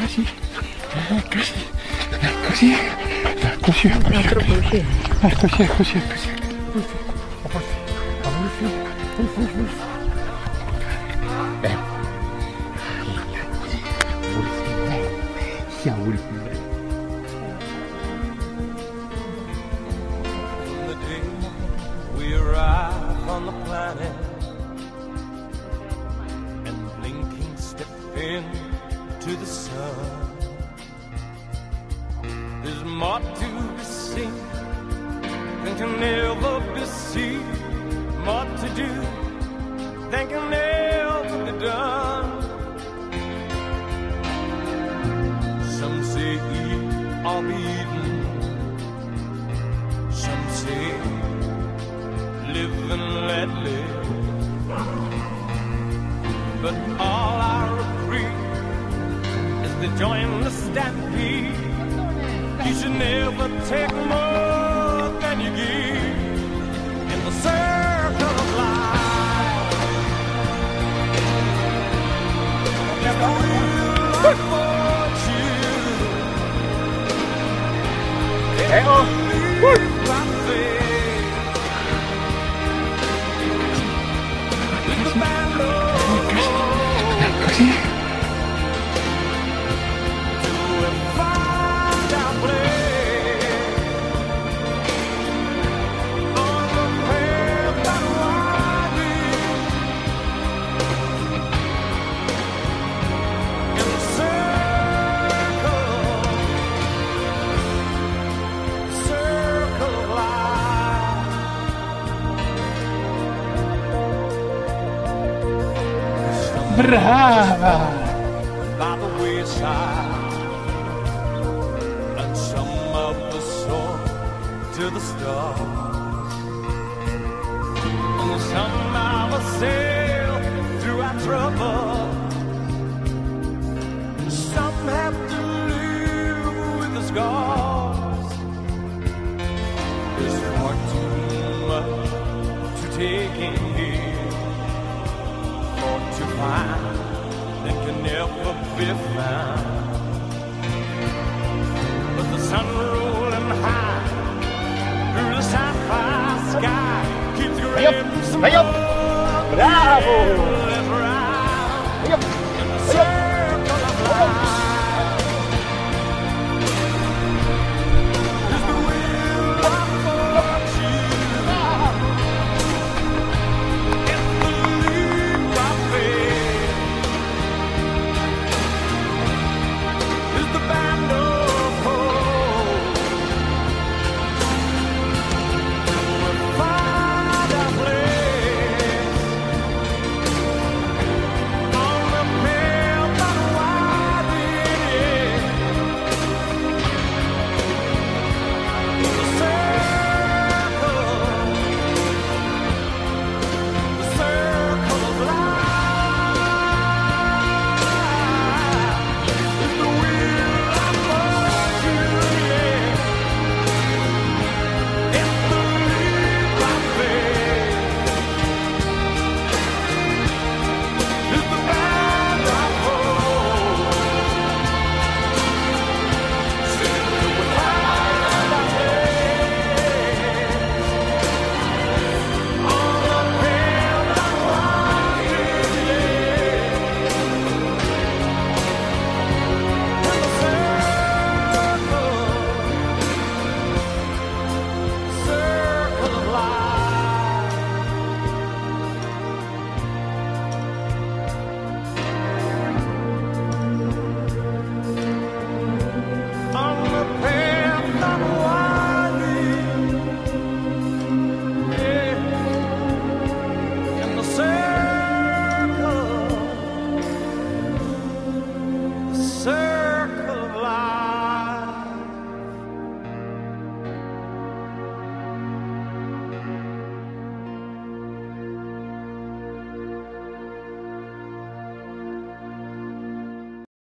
可惜，可惜，可惜，可惜，可惜，可惜，哎，可惜，可惜，可惜，不惜，不惜，不惜，不惜，不惜。哎，我来，我来，想我来。On the planet there's more to be seen than can ever be seen, more to do than can ever be done. Some say eat or be eaten. Some say live and let live. But all I agree is to join the stampede. You should never take more than you give in the circle of life. If the wheel of fortune Eccoci. Circle Brava! by the wayside, and some of soar to the stars, and some of us sail through our trouble. Some have to live with the scars. There's far too much to take in find that can never be found. But the sun rolling high through the sapphire sky keeps Hey up, hey up. Bravo!